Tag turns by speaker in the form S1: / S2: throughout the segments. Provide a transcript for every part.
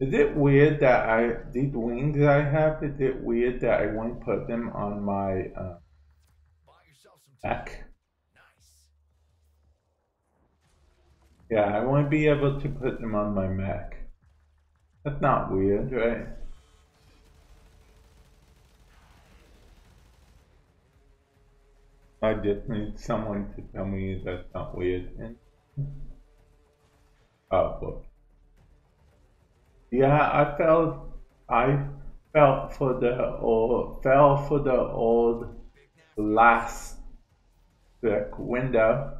S1: Is it weird that I these wings I have? Is it weird that I won't put them on my uh, back? Yeah, I won't be able to put them on my Mac. That's not weird, right? I just need someone to tell me that's not weird. Oh, book. Yeah, I felt I felt for the old fell for the old last window.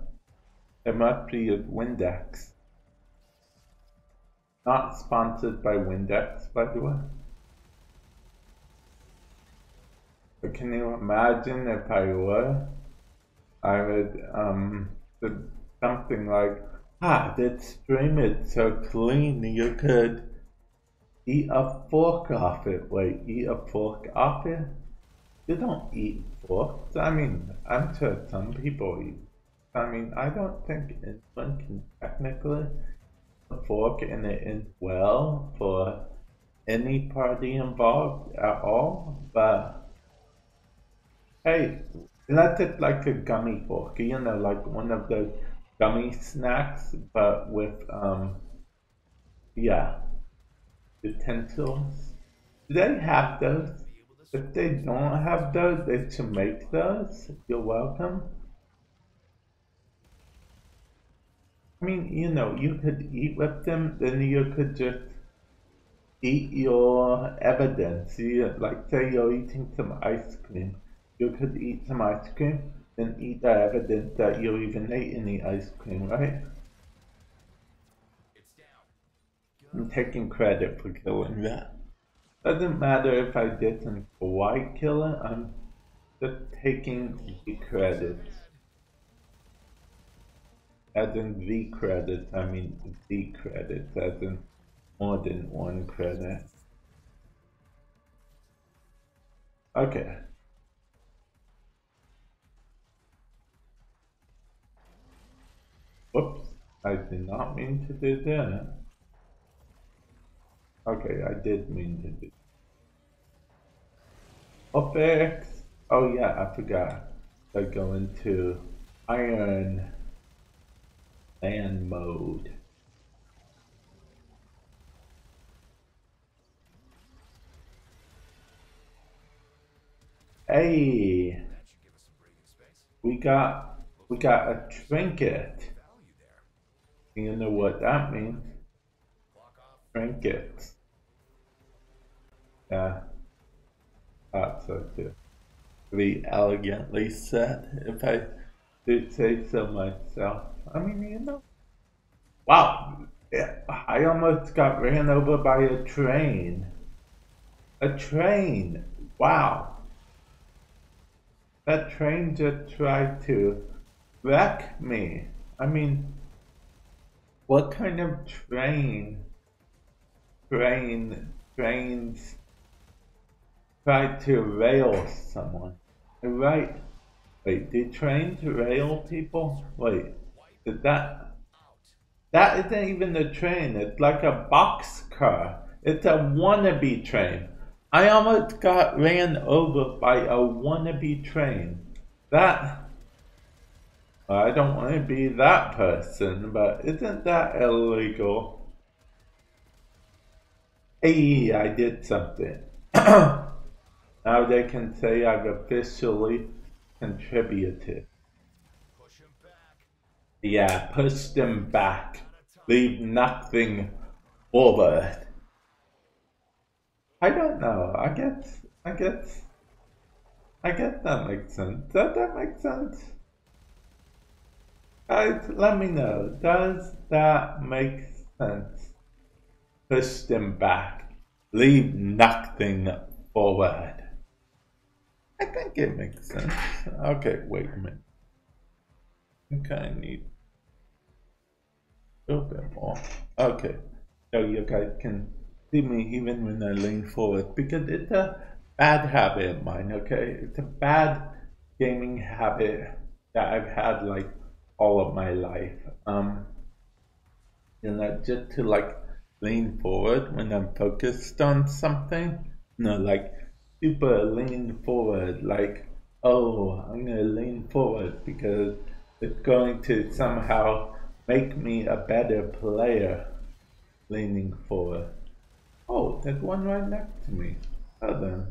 S1: It must be a Windex. Not sponsored by Windex, by the way. But can you imagine if I were? I would um something like ah that stream it so clean you could eat a fork off it. Wait, eat a fork off it? You don't eat forks. I mean, I'm sure some people eat. I mean, I don't think anyone can technically a fork in it as well for any party involved at all, but hey, let it like a gummy fork, you know, like one of those gummy snacks, but with, um, yeah, utensils. Do they have those? If they don't have those, they should make those. You're welcome. I mean, you know, you could eat with them, then you could just eat your evidence. You, like, say you're eating some ice cream. You could eat some ice cream, then eat the evidence that you even ate any ice cream, right? I'm taking credit for killing that. Doesn't matter if I didn't quite kill it, I'm just taking the credit. As in the credit, I mean the credit, as in more than one credit. Okay. Whoops, I did not mean to do that. Okay, I did mean to do. OpX. Oh yeah, I forgot. I go into Iron Man mode. Hey, we got we got a trinket. You know what that means? Trinkets. Yeah, uh, That's so too. Be elegantly said, if I did say so myself. I mean, you know. Wow, I almost got ran over by a train. A train. Wow. That train just tried to wreck me. I mean, what kind of train train trains try to rail someone. Right. Wait, did trains rail people? Wait, did that that isn't even a train, it's like a box car. It's a wannabe train. I almost got ran over by a wannabe train. That I don't want to be that person, but isn't that illegal? Hey, I did something. now they can say I've officially contributed. Yeah, push them back. Leave nothing forward. I don't know. I guess, I guess, I guess that makes sense. Does that make sense? Guys, let me know. Does that make sense? Push them back, leave nothing forward. I think it makes sense. Okay, wait a minute. Think I need a little bit more. Okay, so you guys can see me even when I lean forward because it's a bad habit of mine, okay? It's a bad gaming habit that I've had like all of my life. Um, you know, just to like lean forward when I'm focused on something. No, like super lean forward, like, oh, I'm gonna lean forward because it's going to somehow make me a better player leaning forward. Oh, there's one right next to me. Oh then.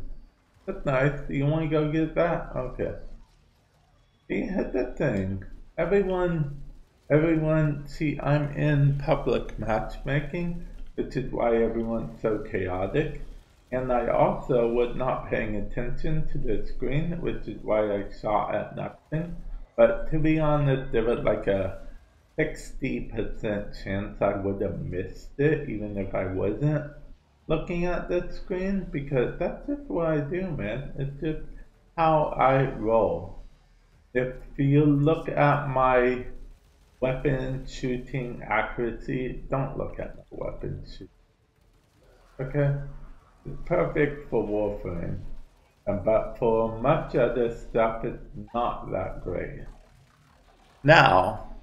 S1: That's nice. You want to go get that? Okay. He hit that thing. Everyone, everyone, see, I'm in public matchmaking, which is why everyone's so chaotic. And I also was not paying attention to the screen, which is why I saw at nothing. But to be honest, there was like a 60% chance I would have missed it, even if I wasn't looking at the screen, because that's just what I do, man. It's just how I roll. If you look at my weapon shooting accuracy, don't look at my weapon shooting. Okay? It's perfect for Warframe. But for much other stuff, it's not that great. Now,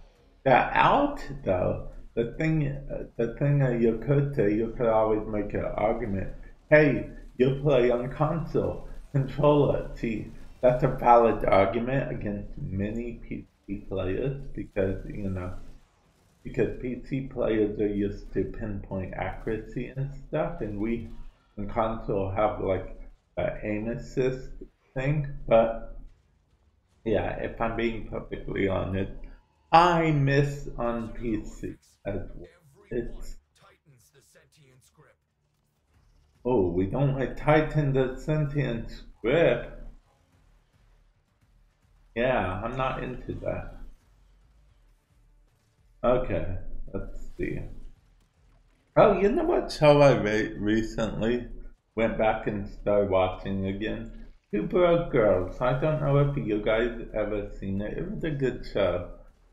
S1: that out though, the thing, the thing that you could say, you could always make an argument. Hey, you play on console, controller. See, that's a valid argument against many PC players because you know because PC players are used to pinpoint accuracy and stuff, and we in console have like an aim assist thing. But yeah, if I'm being perfectly honest, I miss on PC as well. It's oh, we don't like tighten the sentient script. Yeah, I'm not into that. Okay, let's see. Oh, you know what show I re recently went back and started watching again? Two Broke Girls. I don't know if you guys ever seen it. It was a good show.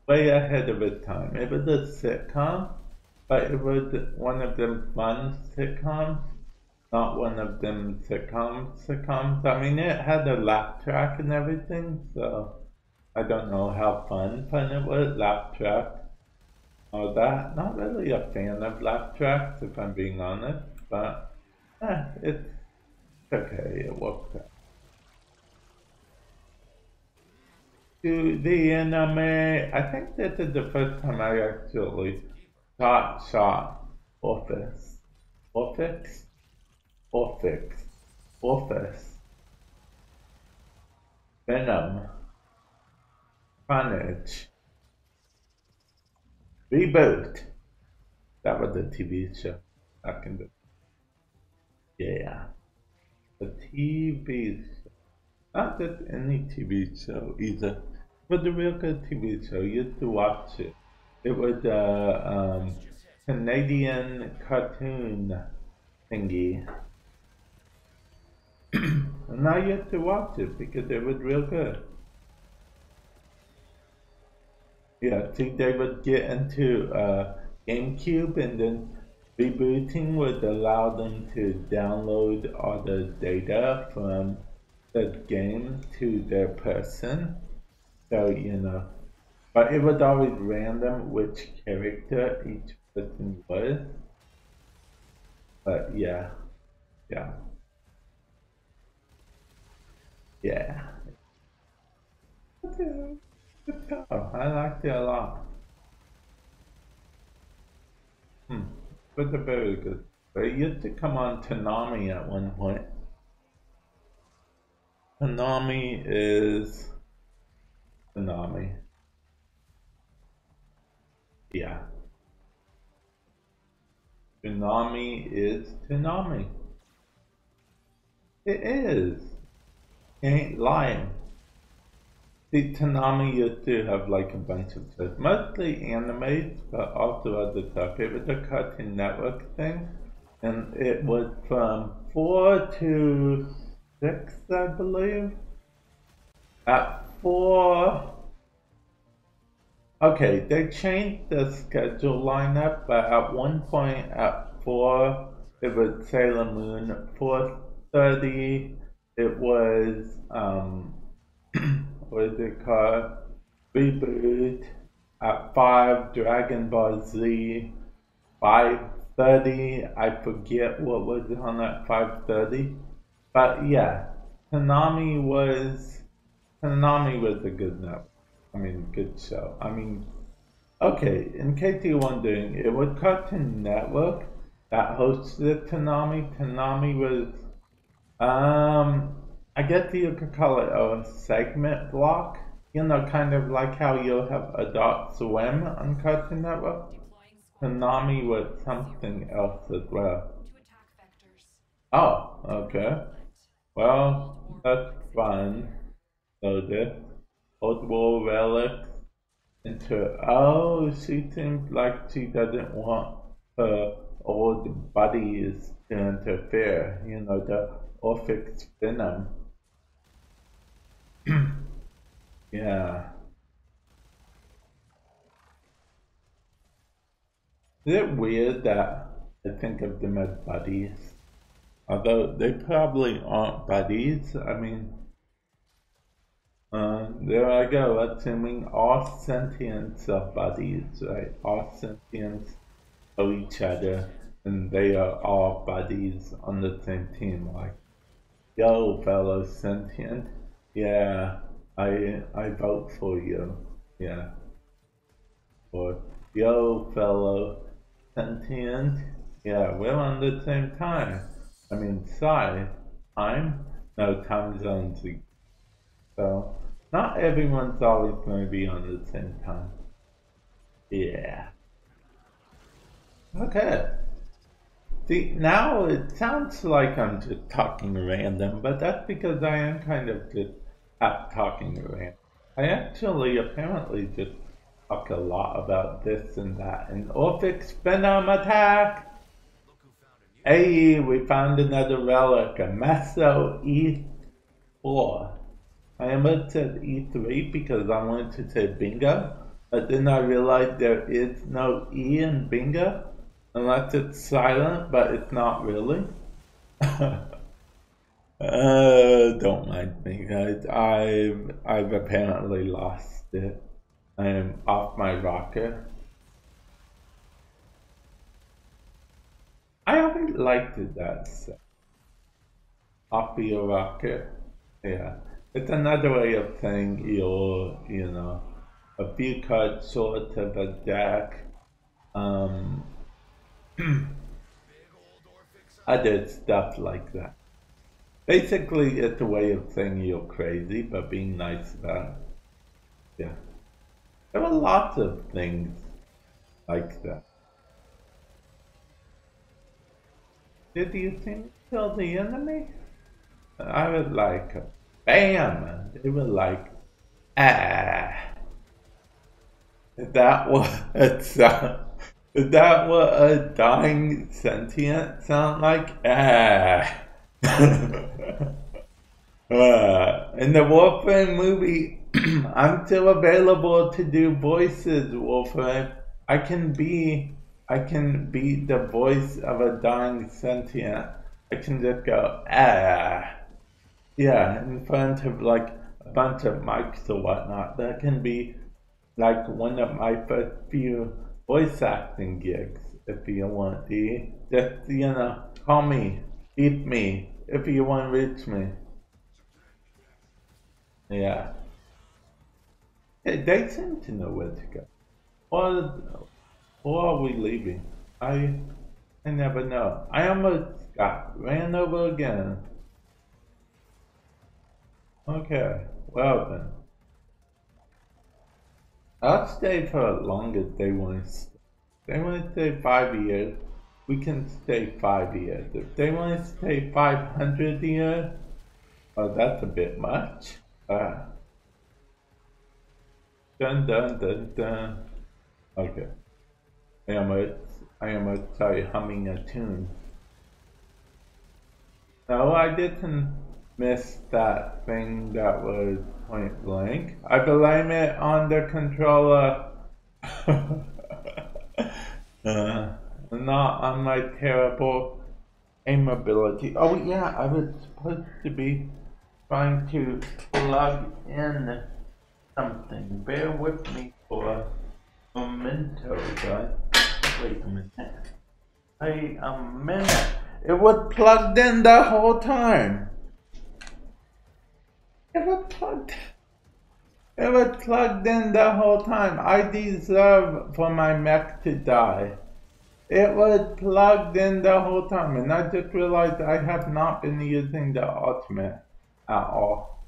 S1: Way ahead of its time. It was a sitcom, but it was one of them fun sitcoms not one of them sitcoms sitcoms. I mean, it had a laugh track and everything, so I don't know how fun fun it was. Laugh track, all that. Not really a fan of laugh tracks, if I'm being honest, but eh, it's okay. It works out. To the anime, I think this is the first time I actually shot shot Orphix. Orphix? Orphix, Orphix, Venom, Carnage, Reboot. That was the TV show back in the yeah, the TV show. Not just any TV show either, but the real good TV show. You used to watch it. It was a um, Canadian cartoon thingy and you have to watch it because it was real good. Yeah, I think they would get into uh, GameCube and then rebooting would allow them to download all the data from the game to their person. So, you know, but it was always random which character each person was. But yeah, yeah. Yeah. Okay. Good job. I liked it a lot. Hmm. But a very good. It used to come on Toonami at one point. Toonami is Toonami. Yeah. Toonami is Toonami. It is ain't lying. The Toonami used to have like a bunch of shows, mostly animes, but also other stuff. It was a Cartoon Network thing, and it was from four to six, I believe. At four, okay, they changed the schedule lineup, but at one point at four, it was Sailor Moon. Four thirty it was um, what is it called? Reboot at five, Dragon Ball Z, 530. I forget what was on at 530. But yeah, Toonami was Toonami was a good network. I mean, good show. I mean, okay. In case you're wondering, it was Cartoon Network that hosted Toonami. Toonami was, um, I guess you could call it a segment block. You know, kind of like how you'll have Adult Swim on Cartoon Network. Toonami was something else as well. Oh, okay. Well, that's fun. So this old war relics into oh she seems like she doesn't want her old buddies to interfere, you know, the Orphix venom. yeah. Is it weird that I think of them as buddies? Although they probably aren't buddies. I mean, uh, there I go, assuming all sentients are buddies, right? All sentients know each other, and they are all buddies on the same team. Like, yo, fellow sentient, yeah, I I vote for you, yeah. Or yo, fellow sentient, yeah, we're on the same time. I mean, side time, no time zones. So not everyone's always going to be on the same time. Yeah. Okay. See, now it sounds like I'm just talking random, but that's because I am kind of just half talking random. I actually apparently just talk a lot about this and that. And Orphix Venom attack! Hey, we found another relic, a Meso E4. I almost said E3 because I wanted to say bingo, but then I realized there is no E in bingo unless it's silent, but it's not really. uh, don't mind me, guys. I've I've apparently lost it. I am off my rocker. I haven't liked it that. Off your rocker. Yeah. It's another way of saying you're, you know, a few cards short of a deck. Um, other stuff like that. Basically, it's a way of saying you're crazy, but being nice about it. Yeah. There were lots of things like that. Did you think kill the enemy? I was like, bam! They were like, ah. That was Is that what a dying sentient sound like? Ah. uh, in the Warframe movie, I'm still available to do voices, Warframe. I can be, I can be the voice of a dying sentient. I can just go, ah. Yeah, in front of like a bunch of mics or whatnot. That can be like one of my first few voice acting gigs if you want to. Just, you know, call me, eat me if you want to reach me. Yeah. Hey, they seem to know where to go. Or, or are we leaving? I, I never know. I almost got ran over again. Okay, well then. I'll stay for as long as they want to stay. They want to stay five years. We can stay five years. If they want to stay 500 years, oh, that's a bit much. Uh, dun dun dun dun. Okay. I am I am a, humming a tune. No, I didn't miss that thing that was point blank. I blame it on the controller. uh, not on my terrible aim ability. Oh yeah, I was supposed to be trying to plug in something. Bear with me for a memento, guys. Wait a minute. Wait a minute. It was plugged in the whole time. It was plugged. Was plugged in the whole time. I deserve for my mech to die. It was plugged in the whole time, and I just realized I have not been using the ultimate at all.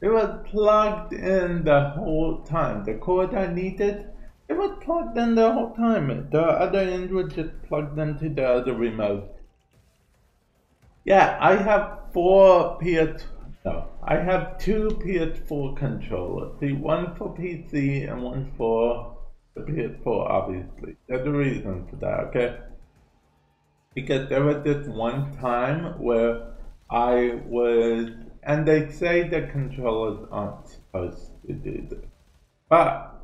S1: It was plugged in the whole time. The cord I needed, it was plugged in the whole time. The other end was just plugged into the other remote. Yeah, I have four PS. No, I have two PS4 controllers. The one for PC and one for the PS4, obviously. There's a reason for that, okay? Because there was this one time where I was, and they say the controllers aren't supposed to do this, but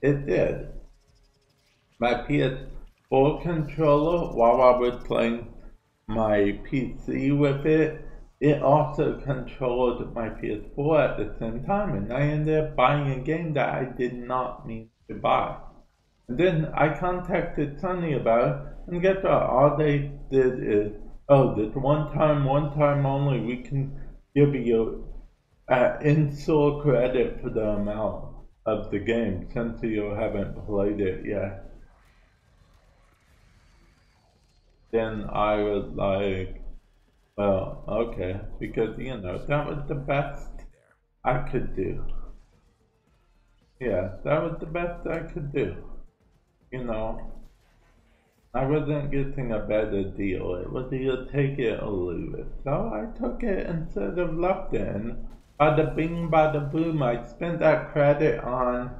S1: it did. My PS4 controller, while I was playing my PC with it, it also controlled my PS4 at the same time, and I ended up buying a game that I did not mean to buy. And then I contacted Sony about it, and guess what? All they did is, oh, this one time, one time only, we can give you uh, in-store credit for the amount of the game since you haven't played it yet. Then I was like, well, okay, because you know, that was the best I could do. Yeah, that was the best I could do. You know, I wasn't getting a better deal. It was either take it or leave it. So I took it instead of left it. And bada bing, bada boom, I spent that credit on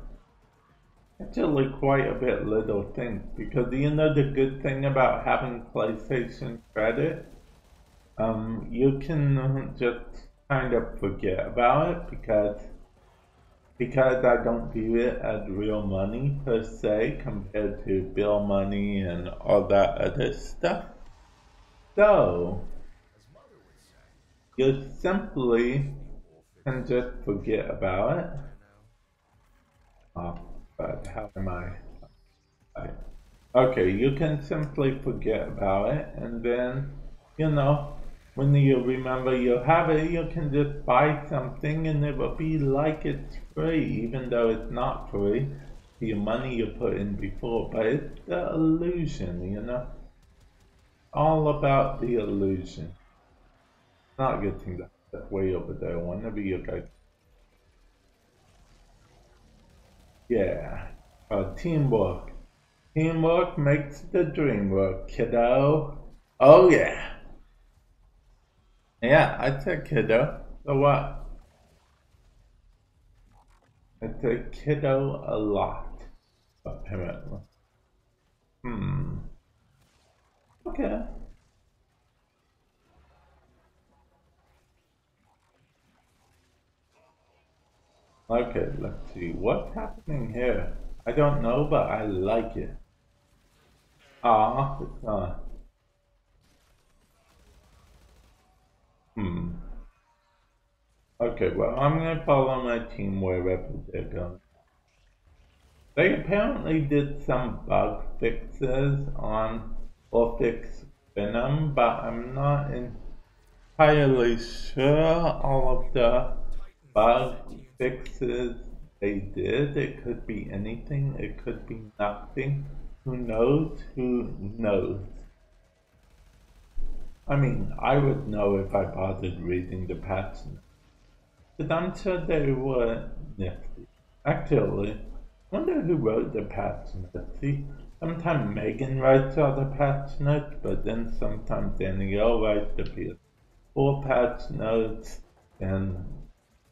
S1: actually quite a bit little things. Because you know the good thing about having PlayStation credit? Um, you can just kind of forget about it because because I don't view it as real money per se compared to bill money and all that other stuff. So, you simply can just forget about it. Oh, but how am I? Okay, you can simply forget about it and then, you know, when you remember you have it, you can just buy something and it will be like it's free, even though it's not free. The money you put in before, but it's the illusion, you know? All about the illusion. Not getting that way over there whenever you go. Yeah, uh, teamwork. Teamwork makes the dream work, kiddo. Oh yeah. Yeah, I took kiddo. So what? I took kiddo a lot, apparently. Hmm. Okay. Okay, let's see. What's happening here? I don't know, but I like it. Ah, it's not. Hmm. Okay, well, I'm going to follow my team wherever they're going. They apparently did some bug fixes on Orphix Venom, but I'm not entirely sure all of the bug fixes they did. It could be anything, it could be nothing. Who knows? Who knows? I mean, I would know if I bothered reading the patch But I'm they were nifty. Actually, wonder who wrote the notes. See, sometimes Megan writes all the patch notes, but then sometimes Danielle writes the PS4 patch notes, and,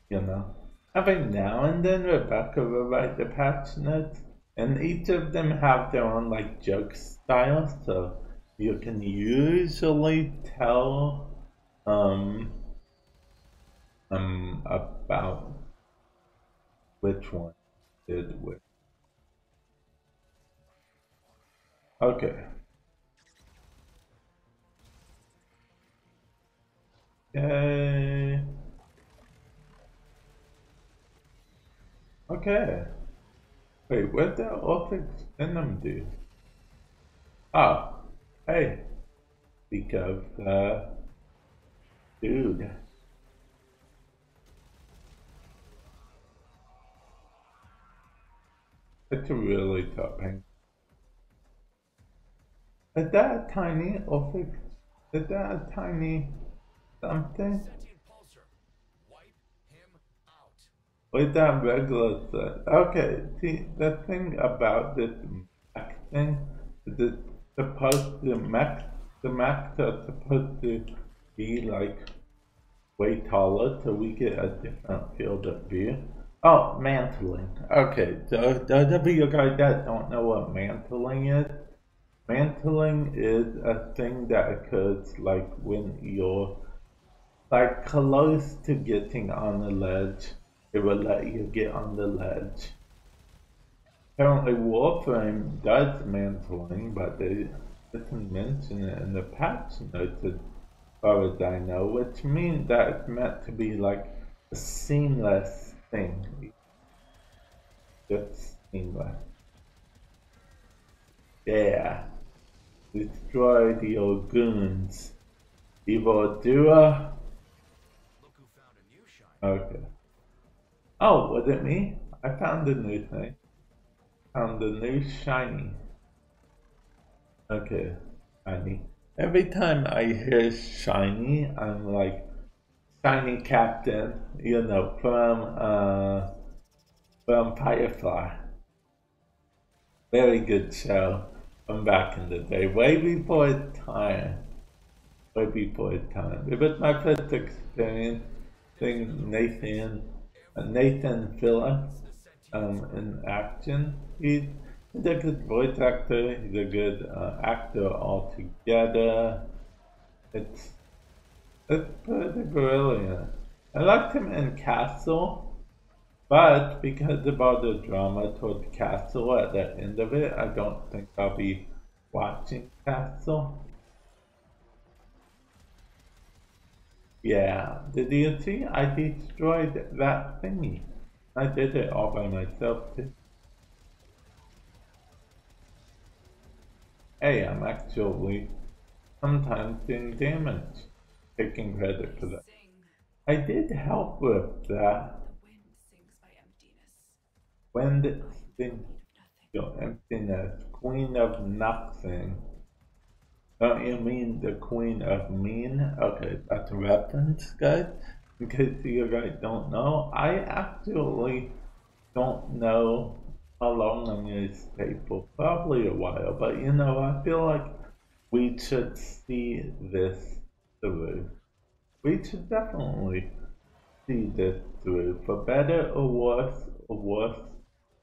S1: you know. Every now and then Rebecca will write the patch notes, and each of them have their own, like, joke style, so you can usually tell um, um, about which one did which. Okay. Yay. Okay. Wait, what the Orphix in Venom do? Oh, hey. Because, uh, dude. It's a really tough thing. Is that a tiny Orphix? Is that a tiny something? With that regular set. Okay, see, the thing about this thing is supposed to, mech, the mechs are supposed to be like way taller so we get a different field of view. Oh, mantling. Okay, so those of you guys that don't know what mantling is, mantling is a thing that occurs like when you're like close to getting on the ledge, it will let you get on the ledge. Apparently Warframe does mantling, but they didn't mention it in the patch notes as far as I know, which means that it's meant to be like a seamless thing. Just seamless. Yeah. Destroy your goons. Evil doer. Okay. Oh, was it me? I found the new thing. Found the new shiny. Okay, shiny. Every time I hear shiny, I'm like, shiny captain, you know, from uh, from Firefly. Very good show from back in the day, way before time. Way before time. It was my first experience seeing Nathan, uh, Nathan Fillion um, in action. He's, he's a good voice actor. He's a good uh, actor altogether. It's it's pretty brilliant. I liked him in Castle, but because all the drama toward Castle at the end of it, I don't think I'll be watching Castle. Yeah, did you see? I destroyed that thingy. I did it all by myself too. Hey, I'm actually sometimes doing damage taking credit for that. I did help with that. Wind sings your emptiness, queen of nothing. Don't you mean the queen of mean? Okay, that's a reference, guys. In case you guys don't know, I actually don't know how long I'm going to stay for. Probably a while, but you know, I feel like we should see this through. We should definitely see this through for better or worse or worse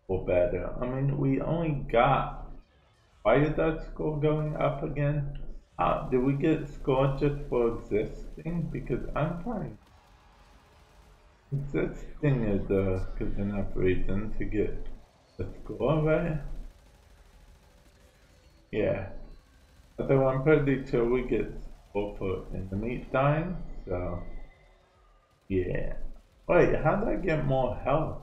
S1: or better. I mean, we only got. Why is that score going up again? Uh, did we get score just for existing? Because I'm fine. thing is a good enough reason to get the score, right? Yeah. Although I'm pretty sure we get for in the meantime. So, yeah. Wait, how do I get more health?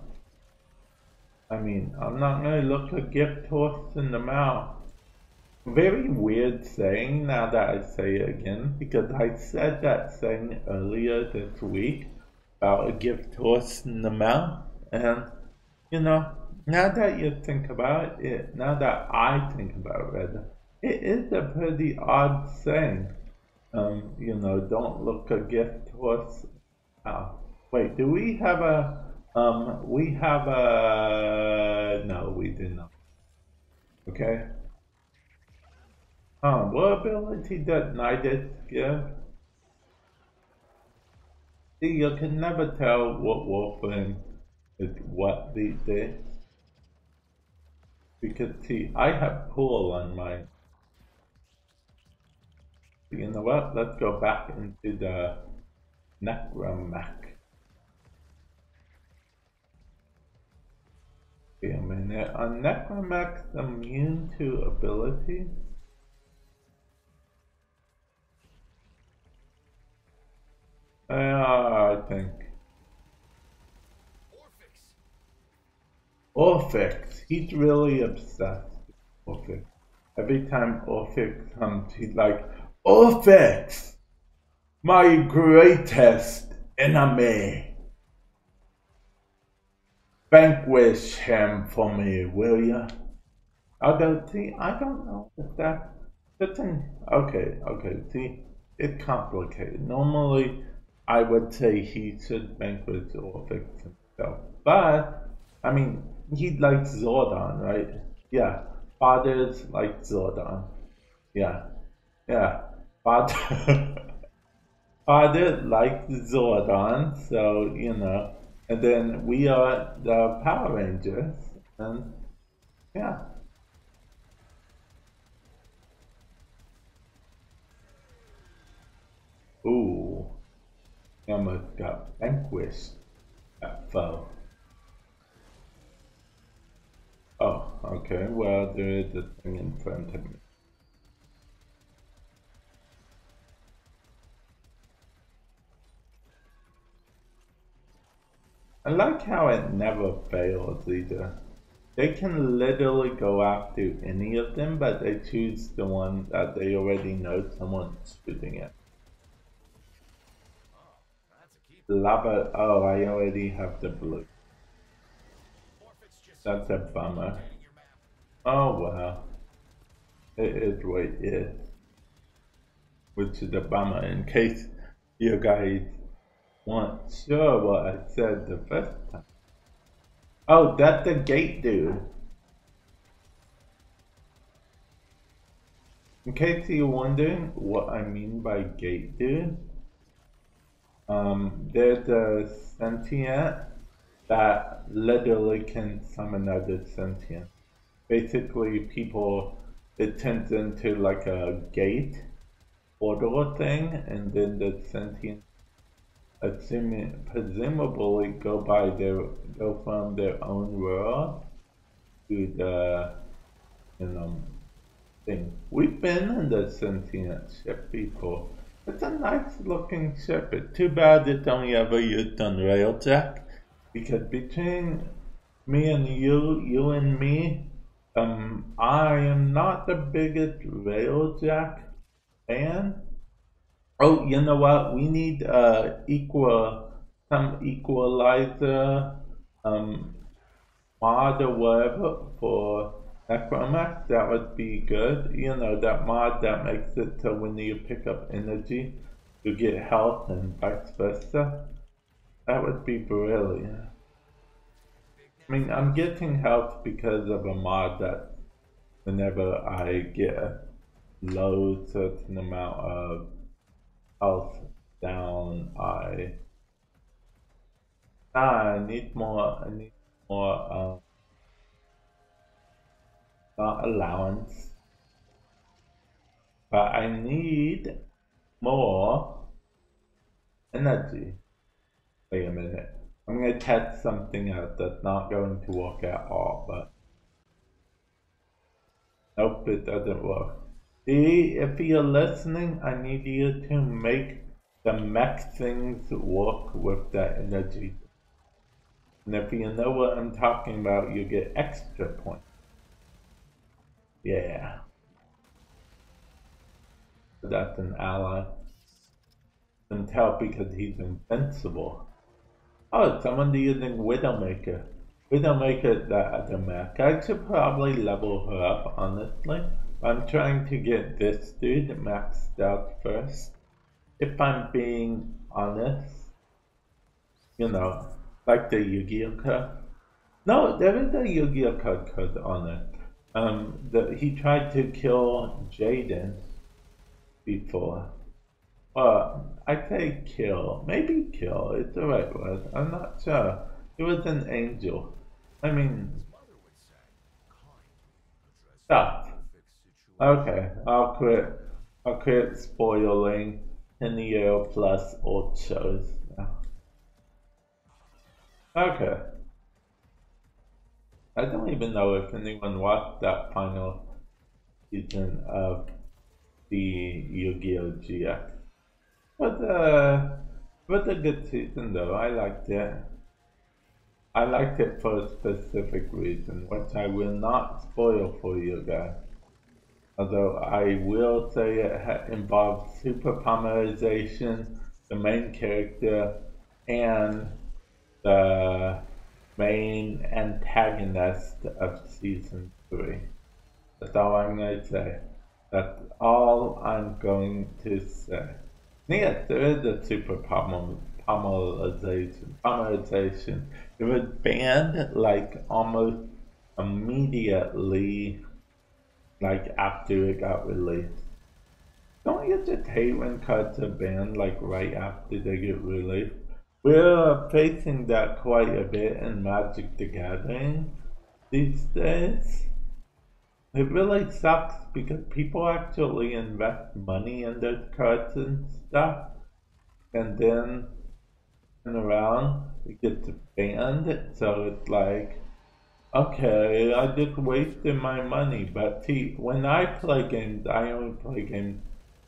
S1: I mean, I'm not gonna look a gift horse in the mouth. Very weird saying now that I say it again, because I said that saying earlier this week about a gift horse in the mouth, and you know, now that you think about it, now that I think about it, it is a pretty odd saying um, you know, don't look a gift horse. Uh, wait, do we have a, um, we have a, no, we do not. Okay. Um, what ability does Nidus give? See, you can never tell what Warframe is what these days. Because see, I have pool on my you know what? Let's go back into the Necromech. Wait a minute. Are Necromechs immune to abilities? Uh, I think. Orphix. He's really obsessed with Orphix. every time Orphix comes, he's like, Orphix, my greatest enemy. Vanquish him for me, will ya? Although, see, I don't know if that, okay, okay, see, it's complicated. Normally, I would say he should vanquish Orphix himself. But, I mean, he likes Zordon, right? Yeah. Fathers like Zordon. Yeah. Yeah. Father Father likes Zordon, so you know. And then we are the Power Rangers and yeah. Ooh. I almost got vanquished. That foe. Oh, okay. Well, there is a thing in front of me. I like how it never fails either. They can literally go after any of them, but they choose the one that they already know someone's shooting at. Lava, oh, I already have the blue. That's a bummer. Oh well. It is what it is. Which is a bummer in case you guys weren't sure what I said the first time. Oh, that's the gate dude. In case you're wondering what I mean by gate dude, um, there's a sentient that literally can summon other sentient. Basically, people, it turns into like a gate portal thing, and then the sentient, assuming, presumably go by their, go from their own world to the, you know, thing. We've been in the sentient ship before. It's a nice looking ship. It's too bad it's only ever used on Railjack because between me and you, you and me, um, I am not the biggest Railjack fan. Oh, you know what? We need uh equal some equalizer um mod or whatever for Necromechs. That would be good. You know that mod that makes it so when you pick up energy, you get health and vice versa. That would be brilliant. I mean, I'm getting health because of a mod that whenever I get a low certain amount of health down, I ah, I need more. I need more. Um, allowance, but I need more energy. Wait a minute. I'm going to test something out that's not going to work at all, but nope, it doesn't work. See, if you're listening, I need you to make the mech things work with that energy. And if you know what I'm talking about, you get extra points. Yeah. That's an ally. Can tell because he's invincible. Oh, someone using Widowmaker. Widowmaker that other mech. I should probably level her up, honestly. I'm trying to get this dude maxed out first. If I'm being honest. You know, like the Yu-Gi-Oh card. No, there is a Yu-Gi-Oh card card on it. Um, the, he tried to kill Jaden before. Uh, I say kill. Maybe kill. It's the right word. I'm not sure. He was an angel. I mean, stop. Okay, I'll quit. I'll quit spoiling Neo plus old shows now. Okay. I don't even know if anyone watched that final season of the Yu-Gi-Oh! GX. But uh, but a good season though. I liked it. I liked it for a specific reason, which I will not spoil for you guys. Although I will say it involves super polymerization, the main character, and the main antagonist of season three. That's all I'm going to say. That's all I'm going to say. Yes, there is a super polymerization. Polymerization. It was banned like almost immediately, like after it got released. Don't you just hate when cards are banned like right after they get released? We're facing that quite a bit in Magic the Gathering these days. It really sucks because people actually invest money in those cards and stuff, and then turn around it gets banned. So it's like, okay, I just wasted my money. But see, when I play games, I only play games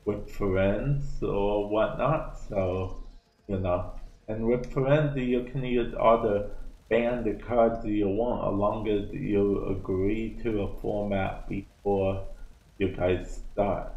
S1: with friends or whatnot. So you know and represent the use other banned cards you want, as long as you agree to a format before you guys start.